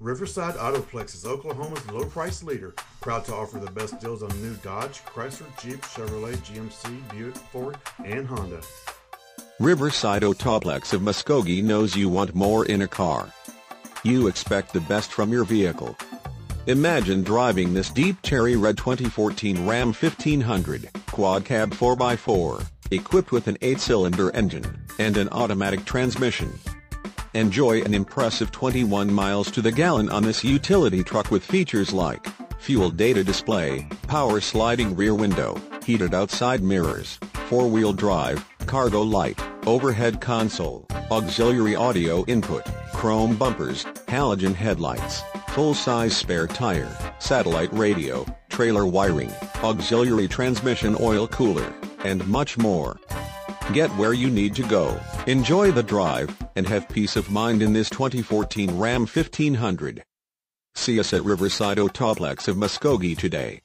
Riverside Autoplex is Oklahoma's low price leader, proud to offer the best deals on new Dodge, Chrysler, Jeep, Chevrolet, GMC, Buick, Ford, and Honda. Riverside Autoplex of Muskogee knows you want more in a car. You expect the best from your vehicle. Imagine driving this deep cherry red 2014 Ram 1500 quad cab 4x4, equipped with an 8-cylinder engine and an automatic transmission. Enjoy an impressive 21 miles to the gallon on this utility truck with features like fuel data display, power sliding rear window, heated outside mirrors, four-wheel drive, cargo light, overhead console, auxiliary audio input, chrome bumpers, halogen headlights, full-size spare tire, satellite radio, trailer wiring, auxiliary transmission oil cooler, and much more. Get where you need to go, enjoy the drive, and have peace of mind in this 2014 Ram 1500. See us at Riverside Autoplex of Muskogee today.